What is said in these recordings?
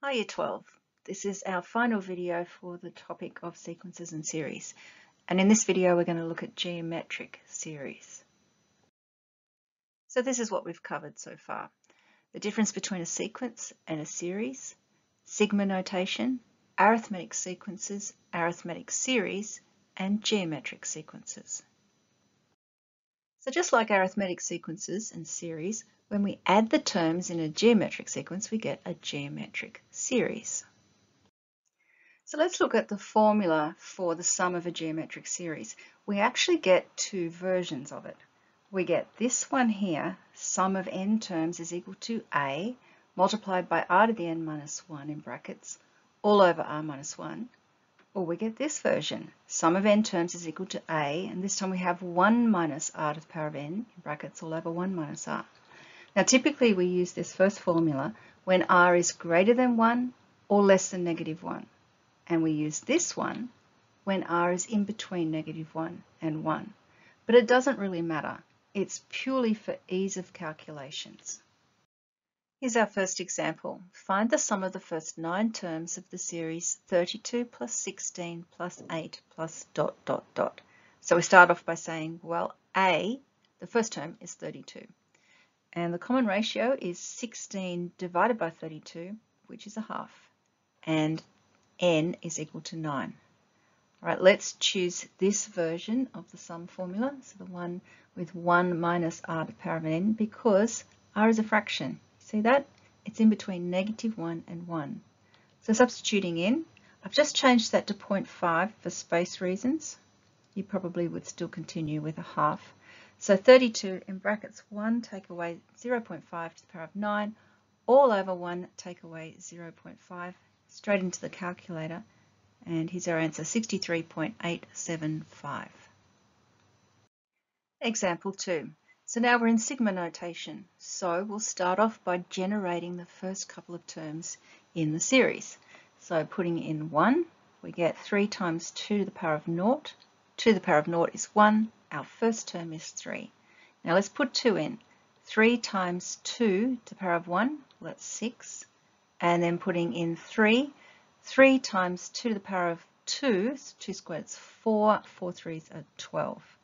Hi Year 12. This is our final video for the topic of sequences and series. And in this video we're going to look at geometric series. So this is what we've covered so far. The difference between a sequence and a series, sigma notation, arithmetic sequences, arithmetic series, and geometric sequences. So just like arithmetic sequences and series, when we add the terms in a geometric sequence, we get a geometric series. So let's look at the formula for the sum of a geometric series. We actually get two versions of it. We get this one here, sum of n terms is equal to a multiplied by r to the n minus 1 in brackets all over r minus 1. Or we get this version, sum of n terms is equal to a, and this time we have 1 minus r to the power of n in brackets all over 1 minus r. Now typically we use this first formula when r is greater than 1 or less than negative 1. And we use this one when r is in between negative 1 and 1. But it doesn't really matter. It's purely for ease of calculations. Here's our first example. Find the sum of the first nine terms of the series 32 plus 16 plus 8 plus dot dot dot. So we start off by saying, well, A, the first term is 32. And the common ratio is 16 divided by 32, which is a half. And n is equal to 9. All right, let's choose this version of the sum formula, so the one with 1 minus r to the power of n, because r is a fraction. See that? It's in between negative 1 and 1. So substituting in, I've just changed that to 0.5 for space reasons. You probably would still continue with a half. So 32 in brackets 1 take away 0.5 to the power of 9 all over 1 take away 0.5 straight into the calculator and here's our answer 63.875. Example 2. So now we're in sigma notation. So we'll start off by generating the first couple of terms in the series. So putting in 1, we get 3 times 2 to the power of 0. 2 to the power of 0 is 1, our first term is 3. Now let's put 2 in. 3 times 2 to the power of 1, well, that's 6. And then putting in 3. 3 times 2 to the power of 2, so 2 squared is 4. 4 threes are 12.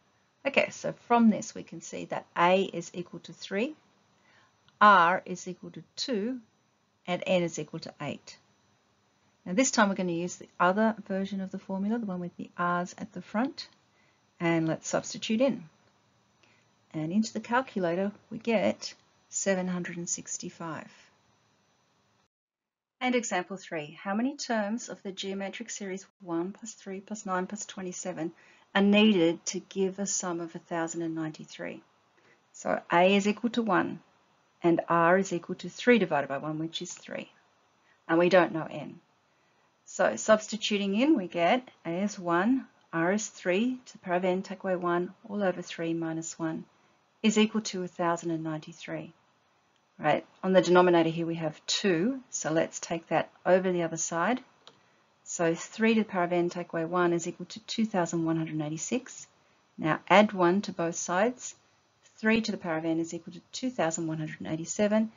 Okay, so from this we can see that A is equal to 3, R is equal to 2, and N is equal to 8. Now this time we're going to use the other version of the formula, the one with the R's at the front and let's substitute in. And into the calculator we get 765. And example 3, how many terms of the geometric series 1 plus 3 plus 9 plus 27 are needed to give a sum of 1093? So A is equal to 1 and R is equal to 3 divided by 1, which is 3. And we don't know N. So substituting in, we get A is 1, r is 3 to the power of n take away 1 all over 3 minus 1 is equal to 1093. Right, on the denominator here we have 2, so let's take that over the other side. So 3 to the power of n take away 1 is equal to 2186. Now add 1 to both sides. 3 to the power of n is equal to 2187.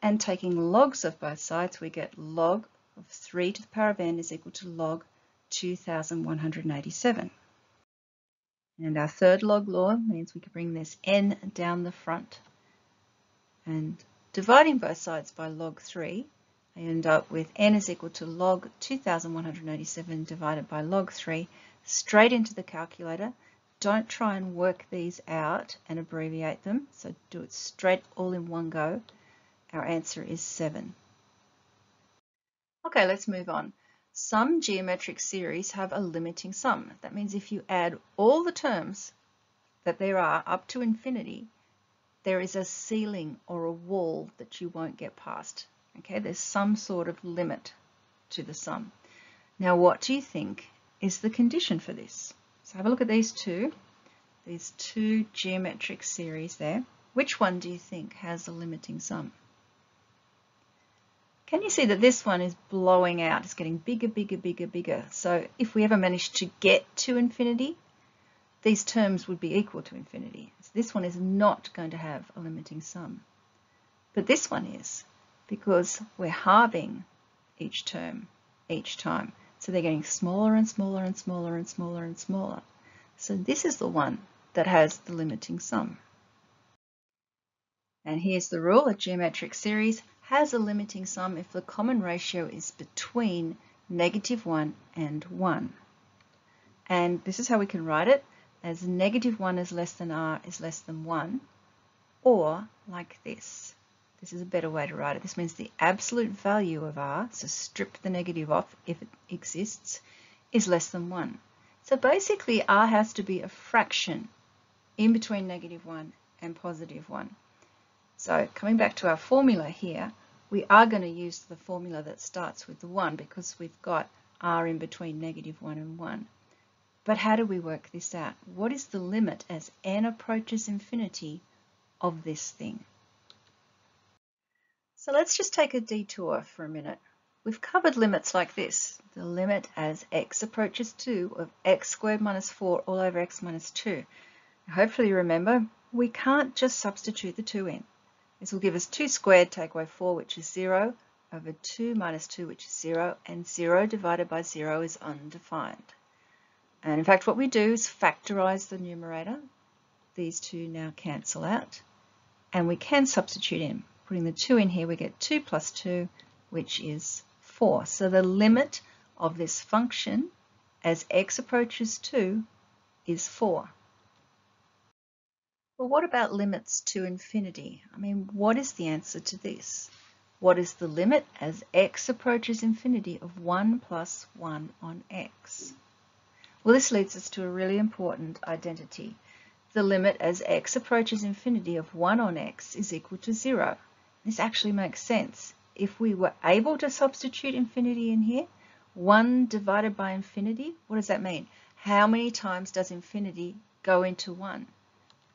And taking logs of both sides, we get log of 3 to the power of n is equal to log 2,187. And our third log law means we can bring this n down the front. And dividing both sides by log 3, I end up with n is equal to log 2,187 divided by log 3 straight into the calculator. Don't try and work these out and abbreviate them. So do it straight all in one go. Our answer is 7. Okay, let's move on. Some geometric series have a limiting sum. That means if you add all the terms that there are up to infinity, there is a ceiling or a wall that you won't get past. Okay, there's some sort of limit to the sum. Now, what do you think is the condition for this? So have a look at these two, these two geometric series there. Which one do you think has a limiting sum? Can you see that this one is blowing out? It's getting bigger, bigger, bigger, bigger. So if we ever manage to get to infinity, these terms would be equal to infinity. So this one is not going to have a limiting sum. But this one is, because we're halving each term, each time. So they're getting smaller and smaller and smaller and smaller and smaller. So this is the one that has the limiting sum. And here's the rule, a geometric series has a limiting sum if the common ratio is between negative 1 and 1. And this is how we can write it, as negative 1 is less than r is less than 1, or like this. This is a better way to write it. This means the absolute value of r, so strip the negative off if it exists, is less than 1. So basically r has to be a fraction in between negative 1 and positive 1. So coming back to our formula here, we are going to use the formula that starts with the 1 because we've got r in between negative 1 and 1. But how do we work this out? What is the limit as n approaches infinity of this thing? So let's just take a detour for a minute. We've covered limits like this. The limit as x approaches 2 of x squared minus 4 all over x minus 2. Hopefully you remember, we can't just substitute the 2 in. This will give us 2 squared, take away 4, which is 0, over 2 minus 2, which is 0, and 0 divided by 0 is undefined. And in fact, what we do is factorize the numerator. These two now cancel out. And we can substitute in. Putting the 2 in here, we get 2 plus 2, which is 4. So the limit of this function as x approaches 2 is 4. Well, what about limits to infinity? I mean, what is the answer to this? What is the limit as x approaches infinity of 1 plus 1 on x? Well, this leads us to a really important identity. The limit as x approaches infinity of 1 on x is equal to 0. This actually makes sense. If we were able to substitute infinity in here, 1 divided by infinity, what does that mean? How many times does infinity go into 1?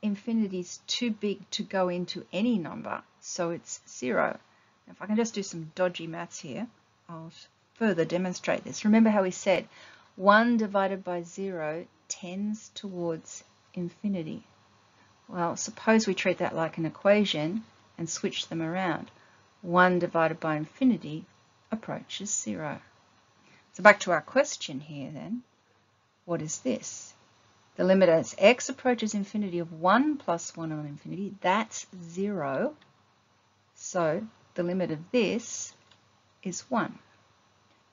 Infinity is too big to go into any number, so it's 0. If I can just do some dodgy maths here, I'll further demonstrate this. Remember how we said 1 divided by 0 tends towards infinity. Well, suppose we treat that like an equation and switch them around. 1 divided by infinity approaches 0. So back to our question here then. What is this? The limit as x approaches infinity of 1 plus 1 on infinity, that's 0. So the limit of this is 1.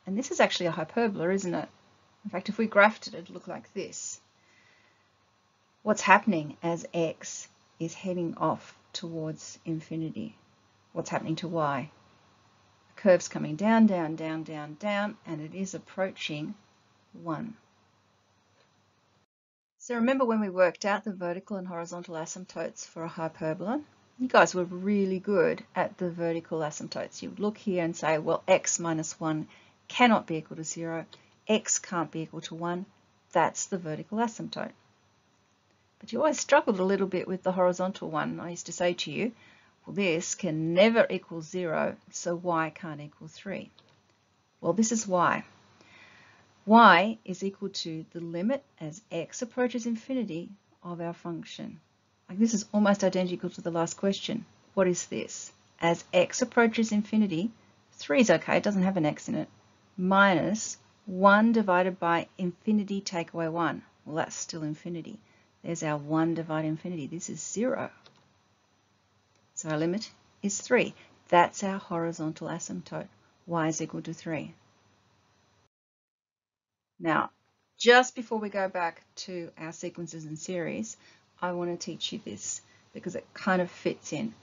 And this is actually a hyperbola, isn't it? In fact, if we graphed it, it'd look like this. What's happening as x is heading off towards infinity? What's happening to y? The curve's coming down, down, down, down, down, and it is approaching 1. So remember when we worked out the vertical and horizontal asymptotes for a hyperbola? You guys were really good at the vertical asymptotes. You would look here and say, well, x minus 1 cannot be equal to 0 x can't be equal to 1. That's the vertical asymptote. But you always struggled a little bit with the horizontal one. I used to say to you, well, this can never equal 0, so y can't equal 3. Well, this is why. y is equal to the limit as x approaches infinity of our function. Like this is almost identical to the last question. What is this? As x approaches infinity, 3 is okay, it doesn't have an x in it, minus 1 divided by infinity take away 1. Well, that's still infinity. There's our 1 divided infinity. This is 0. So our limit is 3. That's our horizontal asymptote. y is equal to 3. Now, just before we go back to our sequences and series, I want to teach you this because it kind of fits in.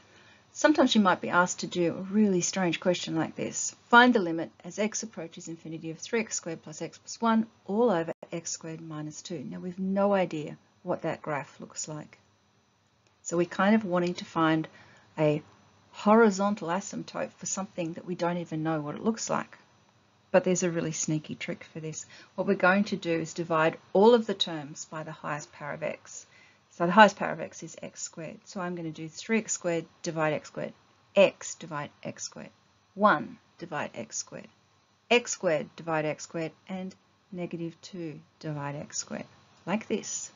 Sometimes you might be asked to do a really strange question like this. Find the limit as x approaches infinity of 3x squared plus x plus 1 all over x squared minus 2. Now we've no idea what that graph looks like. So we're kind of wanting to find a horizontal asymptote for something that we don't even know what it looks like. But there's a really sneaky trick for this. What we're going to do is divide all of the terms by the highest power of x. So the highest power of x is x squared. So I'm going to do 3x squared divide x squared. x divide x squared. 1 divide x squared. x squared divide x squared. And negative 2 divide x squared. Like this.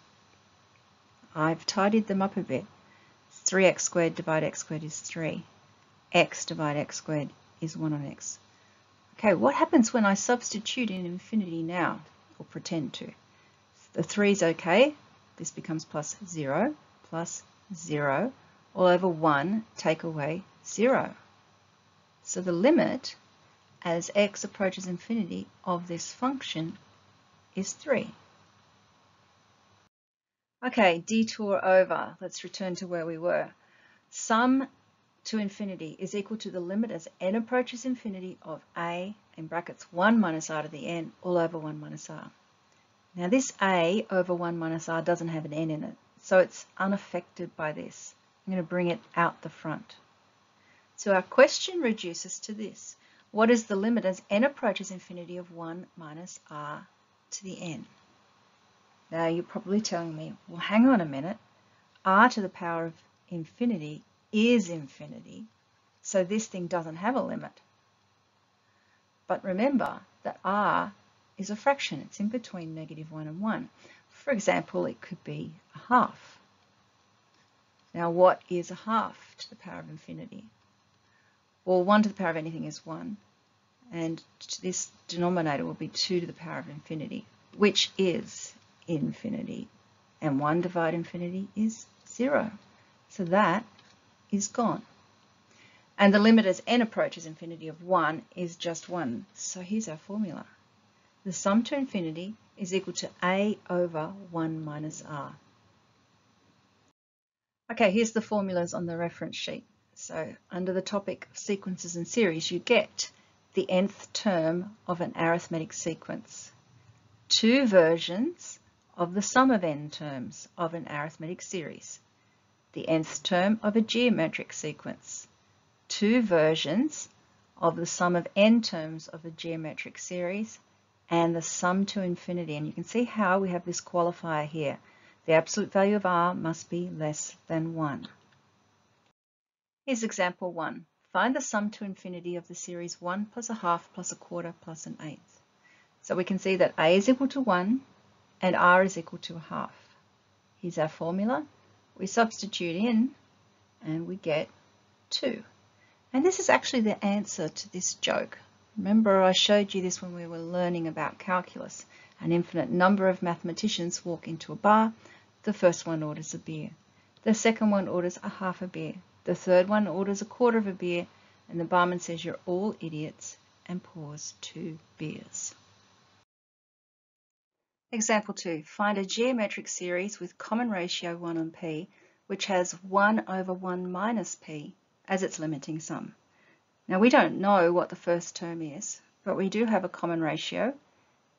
I've tidied them up a bit. 3x squared divide x squared is 3. x divide x squared is 1 on x. Okay, what happens when I substitute in infinity now, or pretend to? The 3 is okay. This becomes plus 0, plus 0, all over 1, take away 0. So the limit as x approaches infinity of this function is 3. Okay, detour over. Let's return to where we were. Sum to infinity is equal to the limit as n approaches infinity of a, in brackets 1 minus r to the n, all over 1 minus r. Now this a over 1 minus r doesn't have an n in it, so it's unaffected by this. I'm going to bring it out the front. So our question reduces to this. What is the limit as n approaches infinity of 1 minus r to the n? Now you're probably telling me, well hang on a minute, r to the power of infinity is infinity, so this thing doesn't have a limit. But remember that r is a fraction. It's in between negative 1 and 1. For example, it could be a half. Now, what is a half to the power of infinity? Well, 1 to the power of anything is 1, and this denominator will be 2 to the power of infinity, which is infinity. And 1 divided infinity is 0. So that is gone. And the limit as n approaches infinity of 1 is just 1. So here's our formula. The sum to infinity is equal to a over 1 minus r. Okay, here's the formulas on the reference sheet. So under the topic of sequences and series, you get the nth term of an arithmetic sequence, two versions of the sum of n terms of an arithmetic series, the nth term of a geometric sequence, two versions of the sum of n terms of a geometric series, and the sum to infinity. And you can see how we have this qualifier here. The absolute value of r must be less than 1. Here's example 1. Find the sum to infinity of the series 1 plus a half plus a quarter plus an eighth. So we can see that a is equal to 1 and r is equal to a half. Here's our formula we substitute in and we get 2. And this is actually the answer to this joke. Remember I showed you this when we were learning about calculus. An infinite number of mathematicians walk into a bar. The first one orders a beer. The second one orders a half a beer. The third one orders a quarter of a beer. And the barman says you're all idiots and pours two beers. Example 2. Find a geometric series with common ratio 1 on p, which has 1 over 1 minus p as its limiting sum. Now we don't know what the first term is, but we do have a common ratio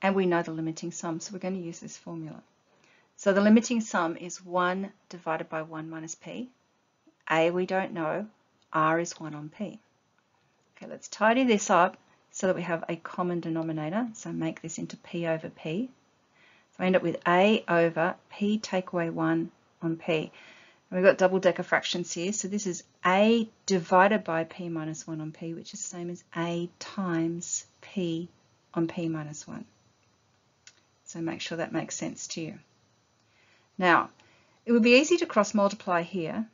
and we know the limiting sum, so we're going to use this formula. So the limiting sum is 1 divided by 1 minus p. A we don't know, r is 1 on p. Okay, let's tidy this up so that we have a common denominator. So make this into p over p. So I end up with A over P take away 1 on P. And we've got double decker fractions here. So this is A divided by P minus 1 on P, which is the same as A times P on P minus 1. So make sure that makes sense to you. Now, it would be easy to cross multiply here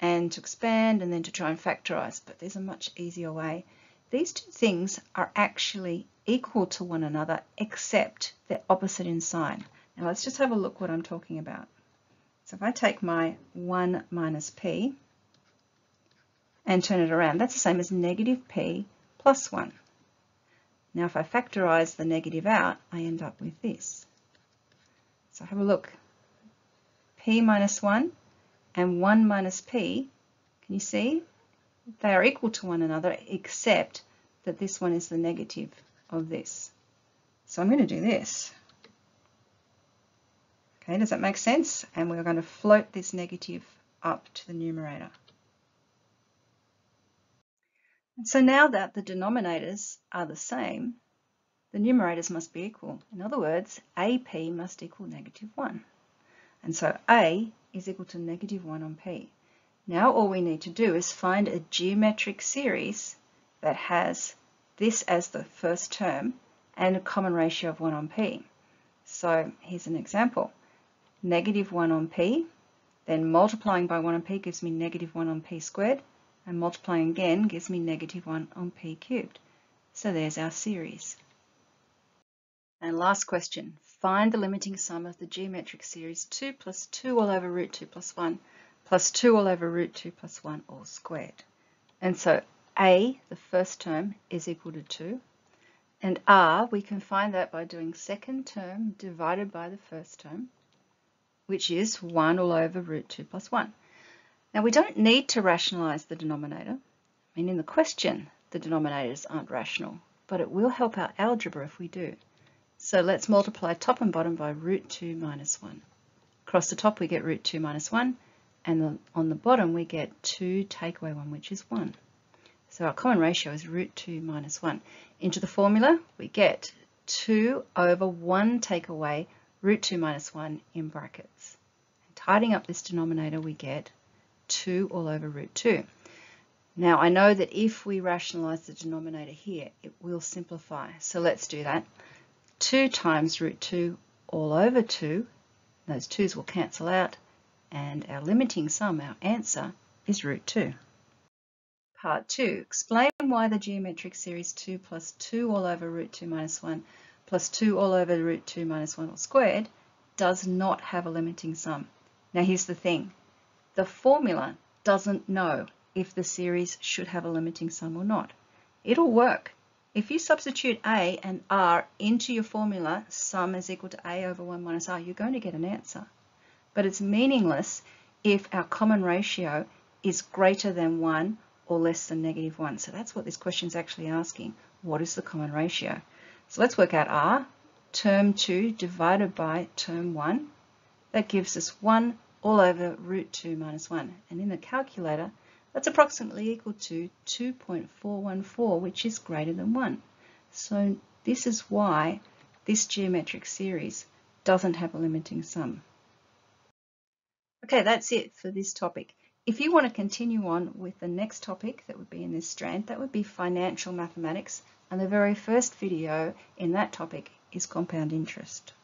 and to expand and then to try and factorize, but there's a much easier way. These two things are actually equal to one another except they're opposite in sign. Now let's just have a look what I'm talking about. So if I take my 1 minus p and turn it around, that's the same as negative p plus 1. Now if I factorize the negative out, I end up with this. So have a look. p minus 1 and 1 minus p, can you see? They are equal to one another except that this one is the negative of this. So I'm going to do this. Okay, does that make sense? And we're going to float this negative up to the numerator. And so now that the denominators are the same, the numerators must be equal. In other words, AP must equal negative 1. And so A is equal to negative 1 on P. Now all we need to do is find a geometric series that has this as the first term and a common ratio of 1 on p. So here's an example. Negative 1 on p, then multiplying by 1 on p gives me negative 1 on p squared, and multiplying again gives me negative 1 on p cubed. So there's our series. And last question, find the limiting sum of the geometric series 2 plus 2 all over root 2 plus 1 plus 2 all over root 2 plus 1 all squared. And so a, the first term, is equal to 2. And r, we can find that by doing second term divided by the first term, which is 1 all over root 2 plus 1. Now we don't need to rationalise the denominator. I mean, in the question, the denominators aren't rational, but it will help our algebra if we do. So let's multiply top and bottom by root 2 minus 1. Across the top we get root 2 minus 1, and on the bottom we get 2 take away 1, which is 1. So our common ratio is root 2 minus 1. Into the formula we get 2 over 1 take away root 2 minus 1 in brackets. And tidying up this denominator we get 2 all over root 2. Now I know that if we rationalise the denominator here, it will simplify. So let's do that. 2 times root 2 all over 2. Those 2's will cancel out. And our limiting sum, our answer, is root 2. Part 2. Explain why the geometric series 2 plus 2 all over root 2 minus 1 plus 2 all over root 2 minus 1 all squared does not have a limiting sum. Now here's the thing. The formula doesn't know if the series should have a limiting sum or not. It'll work. If you substitute a and r into your formula, sum is equal to a over 1 minus r, you're going to get an answer. But it's meaningless if our common ratio is greater than 1 or less than negative 1. So that's what this question is actually asking. What is the common ratio? So let's work out r, term 2 divided by term 1. That gives us 1 all over root 2 minus 1. And in the calculator, that's approximately equal to 2.414, which is greater than 1. So this is why this geometric series doesn't have a limiting sum. Okay, that's it for this topic. If you want to continue on with the next topic that would be in this strand, that would be financial mathematics. And the very first video in that topic is compound interest.